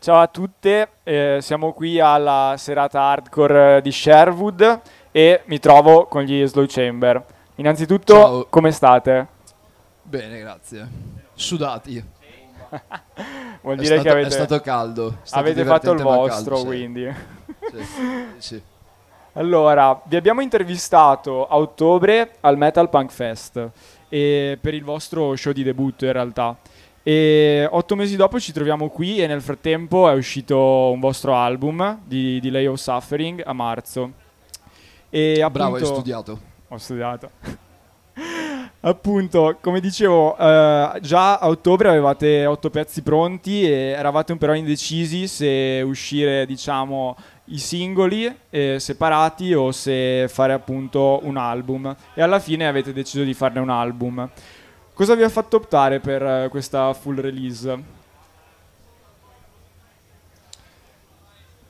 Ciao a tutte, eh, siamo qui alla serata hardcore di Sherwood e mi trovo con gli Slow Chamber. Innanzitutto, Ciao. come state? Bene, grazie. Sudati. Vuol È dire stato, che avete, è stato caldo. è stato avete fatto il vostro, caldo, sì. quindi. Sì, sì. Allora, vi abbiamo intervistato a ottobre al Metal Punk Fest e per il vostro show di debutto in realtà. E otto mesi dopo ci troviamo qui e nel frattempo è uscito un vostro album di Delay of Suffering a marzo. E Bravo, hai appunto- studiato. Ho studiato. Appunto, come dicevo, eh, già a ottobre avevate otto pezzi pronti e eravate però indecisi se uscire, diciamo, i singoli eh, separati o se fare appunto un album. E alla fine avete deciso di farne un album. Cosa vi ha fatto optare per eh, questa full release?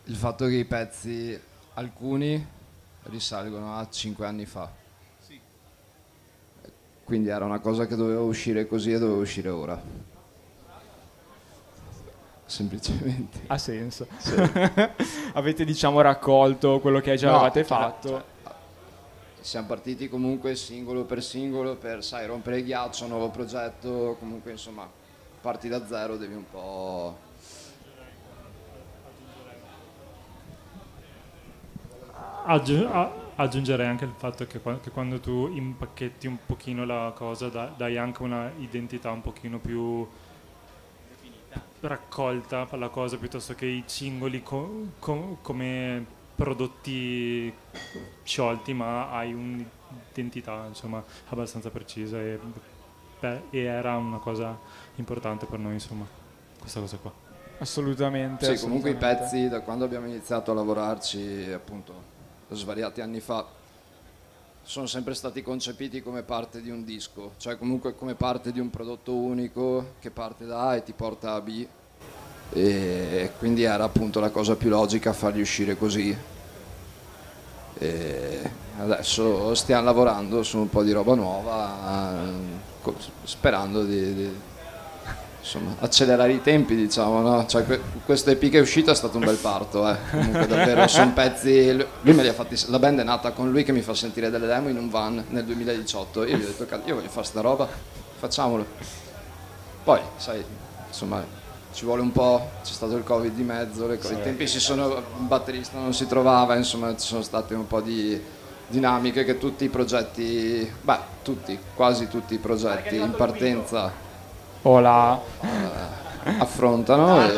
Il fatto che i pezzi, alcuni, risalgono a 5 anni fa. Quindi era una cosa che doveva uscire così e doveva uscire ora. Semplicemente. Ha senso. avete, diciamo, raccolto quello che già No, avevate chiaro, fatto. cioè, siamo partiti comunque singolo per singolo per, sai, rompere il ghiaccio, nuovo progetto, comunque insomma, parti da zero, devi un po'... Aggiungerei anche il fatto che, che quando tu impacchetti un pochino la cosa da- dai anche una identità un pochino più raccolta alla cosa piuttosto che i singoli co- co- come prodotti sciolti ma hai un'identità insomma abbastanza precisa e, beh, e era una cosa importante per noi insomma questa cosa qua Assolutamente. Sì, comunque i assolutamente. pezzi da quando abbiamo iniziato a lavorarci, appunto, svariati anni fa, sono sempre stati concepiti come parte di un disco, cioè comunque come parte di un prodotto unico che parte da A e ti porta a B. E quindi era appunto la cosa più logica farli uscire così. E adesso stiamo lavorando su un po' di roba nuova, sperando di- di insomma, accelerare i tempi, diciamo, no? Cioè, que- questo EP che è uscito è stato un bel parto, eh. Comunque davvero sono pezzi. Lui me li ha fatti. La band è nata con lui che mi fa sentire delle demo in un van nel 2018. Io gli ho detto, "Cazzo, io voglio fare sta roba, facciamolo. Poi, sai, insomma, ci vuole un po', c'è stato il Covid di mezzo, le co- i tempi si sono. un batterista non si trovava, insomma, ci sono state un po' di dinamiche che tutti i progetti, beh, tutti, quasi tutti i progetti in partenza Hola. affrontano e,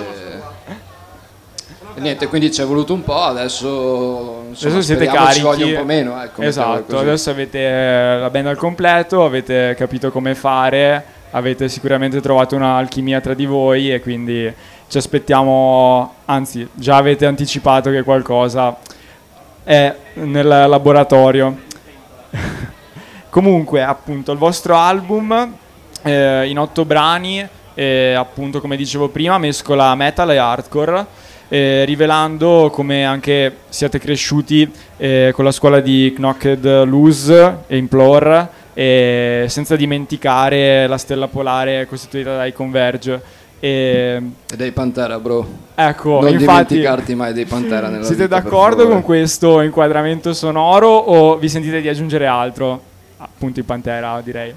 e niente, quindi ci è voluto un po', adesso, insomma, adesso siete carichi. voglia un po' meno. Ecco, esatto, adesso avete eh, la band al completo, avete capito come fare, avete sicuramente trovato un'alchimia tra di voi e quindi ci aspettiamo, anzi già avete anticipato che qualcosa è nel laboratorio. Comunque, appunto, il vostro album eh, in otto brani, eh, appunto, come dicevo prima, mescola metal e hardcore, eh, rivelando come anche siate cresciuti eh, con la scuola di Knocked Loose e Implore, e senza dimenticare la stella polare costituita dai Converge. E, E dei Pantera, bro. ecco, non infatti, dimenticarti mai dei Pantera nella siete vita, d'accordo con questo inquadramento sonoro o vi sentite di aggiungere altro? Appunto in Pantera, direi.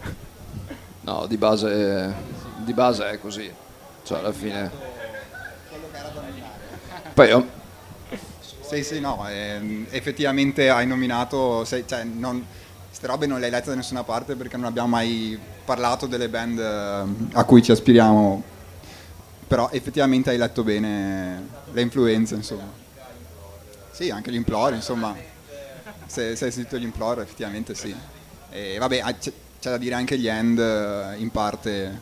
No, di base, di base è così. Cioè, alla fine... Poi io, Sì, sì, no, ehm, effettivamente hai nominato, sei- cioè, non, queste robe non le hai lette da nessuna parte perché non abbiamo mai parlato delle band eh, a cui ci aspiriamo, però effettivamente hai letto bene le influenze, insomma. Sì, anche l'implore, insomma, se, se hai sentito l'implore effettivamente sì. E vabbè, ah, c'è, c'è da dire anche gli end, eh, in parte,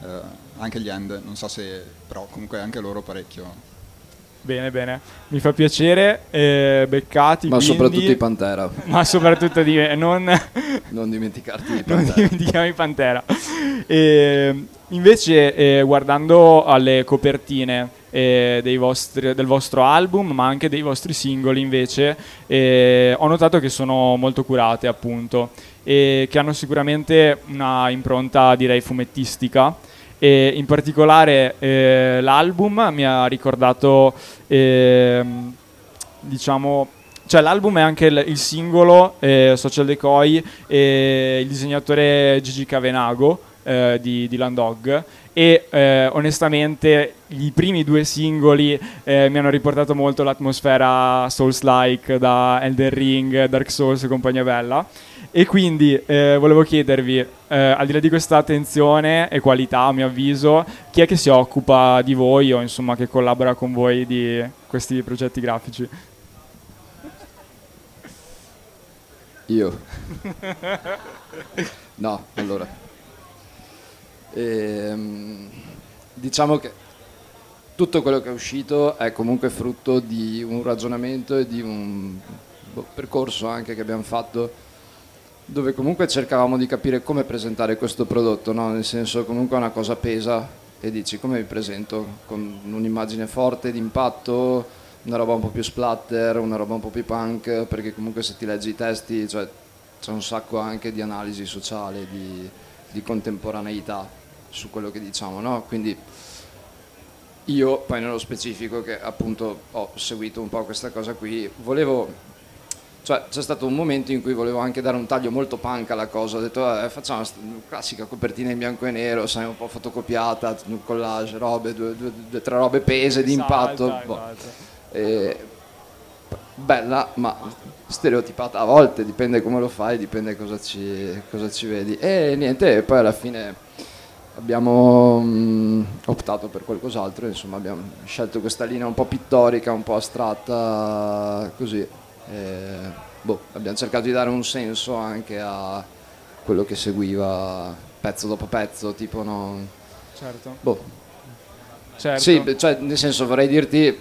eh, anche gli end, non so se, però comunque anche loro parecchio. Bene, bene. Mi fa piacere. eh, beccati. ma quindi, soprattutto i Pantera. Ma soprattutto di non, Non dimenticarti i non Pantera. dimentichiamo i Pantera. E, invece, eh, guardando alle copertine eh, dei vostri- del vostro album, ma anche dei vostri singoli, invece, eh, ho notato che sono molto curate, appunto, e che hanno sicuramente una impronta, direi, fumettistica. E in particolare eh, l'album mi ha ricordato, ehm, diciamo, cioè l'album è anche il, il singolo eh, Social Decoy e il disegnatore Gigi Cavenago eh, di, di Landog e eh, onestamente i primi due singoli eh, mi hanno riportato molto l'atmosfera Souls-like da Elden Ring, Dark Souls e compagnia bella e quindi eh, volevo chiedervi, eh, al di là di questa attenzione e qualità a mio avviso, chi è che si occupa di voi o insomma che collabora con voi di questi progetti grafici? Io. no, allora. Ehm, diciamo che tutto quello che è uscito è comunque frutto di un ragionamento e di un boh, percorso anche che abbiamo fatto dove comunque cercavamo di capire come presentare questo prodotto, no? nel senso comunque una cosa pesa e dici come mi presento con un'immagine forte, di impatto, una roba un po' più splatter, una roba un po' più punk, perché comunque se ti leggi i testi cioè, c'è un sacco anche di analisi sociale, di, di contemporaneità su quello che diciamo, no? Quindi io poi nello specifico che appunto ho seguito un po' questa cosa qui, volevo cioè c'è stato un momento in cui volevo anche dare un taglio molto punk alla cosa, ho detto eh, facciamo una classica copertina in bianco e nero, sai un po' fotocopiata, un collage, robe, due, due, due tre robe pese di impatto. Boh. bella ma stereotipata a volte, dipende come lo fai, dipende cosa ci, cosa ci vedi. E niente, poi alla fine abbiamo mh, optato per qualcos'altro, insomma abbiamo scelto questa linea un po' pittorica, un po' astratta, così. E, boh, abbiamo cercato di dare un senso anche a quello che seguiva pezzo dopo pezzo, tipo no... Certo. Boh. Certo. Sì, cioè, nel senso vorrei dirti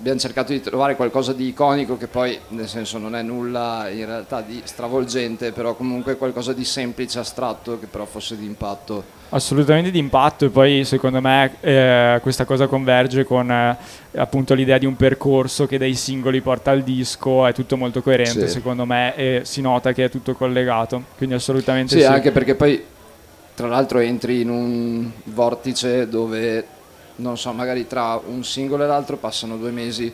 abbiamo cercato di trovare qualcosa di iconico che poi nel senso non è nulla in realtà di stravolgente però comunque qualcosa di semplice astratto che però fosse di impatto assolutamente di impatto e poi secondo me eh, questa cosa converge con eh, appunto l'idea di un percorso che dai singoli porta al disco è tutto molto coerente sì. secondo me e si nota che è tutto collegato quindi assolutamente sì, sì anche perché poi tra l'altro entri in un vortice dove non so, magari tra un singolo e l'altro passano due mesi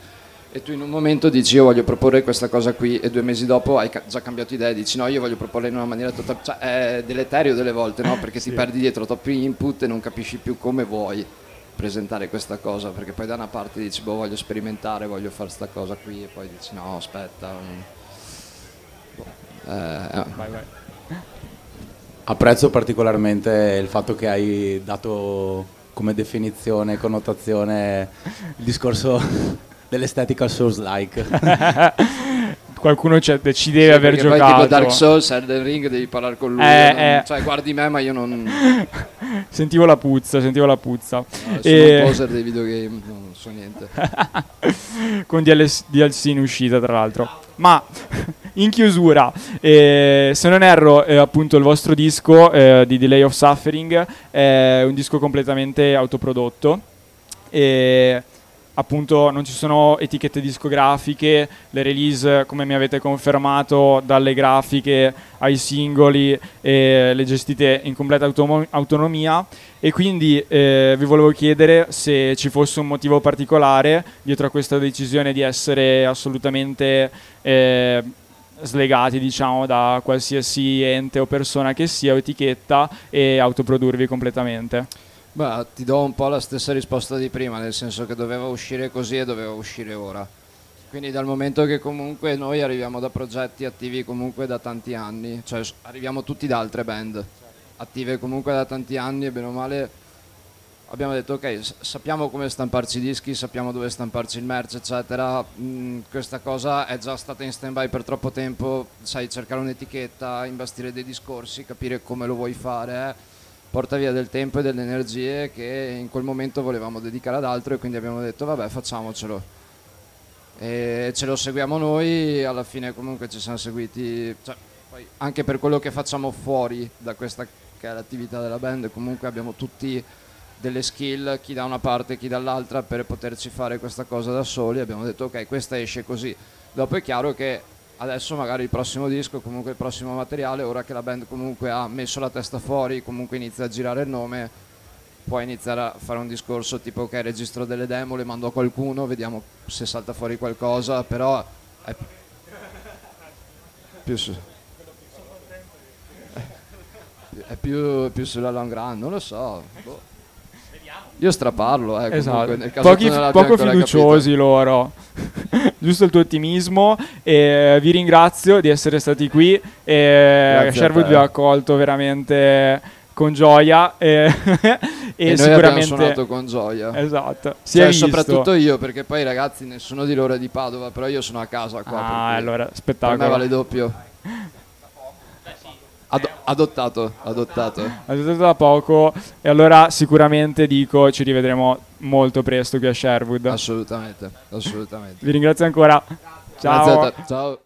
e tu in un momento dici io voglio proporre questa cosa qui e due mesi dopo hai già cambiato idea e dici no io voglio proporla in una maniera totale, cioè è deleterio delle volte no? perché sì. ti perdi dietro troppi input e non capisci più come vuoi presentare questa cosa perché poi da una parte dici boh voglio sperimentare, voglio fare questa cosa qui e poi dici no aspetta. Boh, eh, vai, vai. Apprezzo particolarmente il fatto che hai dato come definizione, connotazione, il discorso dell'estetica Souls-like. Qualcuno ci deve sì, aver giocato. Poi tipo Dark Souls, Elden Ring, devi parlare con lui. Eh, non, eh. Cioè, guardi me, ma io non. sentivo la puzza, sentivo la puzza. No, sono e... un poser dei videogame, non so niente. con DLC, DLC in uscita, tra l'altro. Ma in chiusura, eh, se non erro, eh, appunto il vostro disco eh, di Delay of Suffering è un disco completamente autoprodotto. E appunto non ci sono etichette discografiche, le release come mi avete confermato dalle grafiche ai singoli eh, le gestite in completa autom- autonomia e quindi eh, vi volevo chiedere se ci fosse un motivo particolare dietro a questa decisione di essere assolutamente eh, slegati diciamo da qualsiasi ente o persona che sia o etichetta e autoprodurvi completamente. Beh, ti do un po' la stessa risposta di prima, nel senso che doveva uscire così e doveva uscire ora. Quindi dal momento che comunque noi arriviamo da progetti attivi comunque da tanti anni, cioè arriviamo tutti da altre band attive comunque da tanti anni e bene o male abbiamo detto ok, sappiamo come stamparci i dischi, sappiamo dove stamparci il merch, eccetera. Mm, questa cosa è già stata in stand by per troppo tempo, sai, cercare un'etichetta, imbastire dei discorsi, capire come lo vuoi fare. Eh porta via del tempo e delle energie che in quel momento volevamo dedicare ad altro e quindi abbiamo detto vabbè facciamocelo e ce lo seguiamo noi alla fine comunque ci siamo seguiti cioè, anche per quello che facciamo fuori da questa che è l'attività della band comunque abbiamo tutti delle skill chi da una parte chi dall'altra per poterci fare questa cosa da soli abbiamo detto ok questa esce così dopo è chiaro che adesso magari il prossimo disco, comunque il prossimo materiale, ora che la band comunque ha messo la testa fuori, comunque inizia a girare il nome, puoi iniziare a fare un discorso tipo ok registro delle demo, le mando a qualcuno, vediamo se salta fuori qualcosa, però è più su, è più, più sulla long run, non lo so. boh. Io straparlo, eh, Esatto. comunque, nel caso Pochi- poco fiduciosi loro. Giusto il tuo ottimismo. E vi ringrazio di essere stati qui. E a Sherwood vi ha accolto veramente con gioia. E, e E, noi abbiamo sicuramente. suonato con gioia. Esatto. Si Cioè, soprattutto io, perché poi ragazzi, nessuno di loro è di Padova, però io sono a casa qua. Ah, allora, per me spettacolo. vale doppio. Ad- adottato, adottato. Adottato da poco. E allora sicuramente dico ci rivedremo molto presto qui a Sherwood. Assolutamente, assolutamente. Vi ringrazio ancora. Ciao. Ciao.